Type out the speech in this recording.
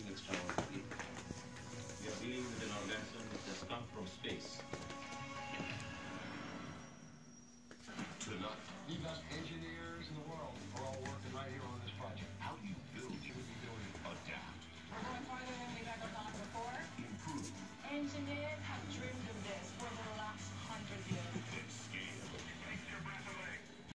something extraordinary. We are dealing with an organism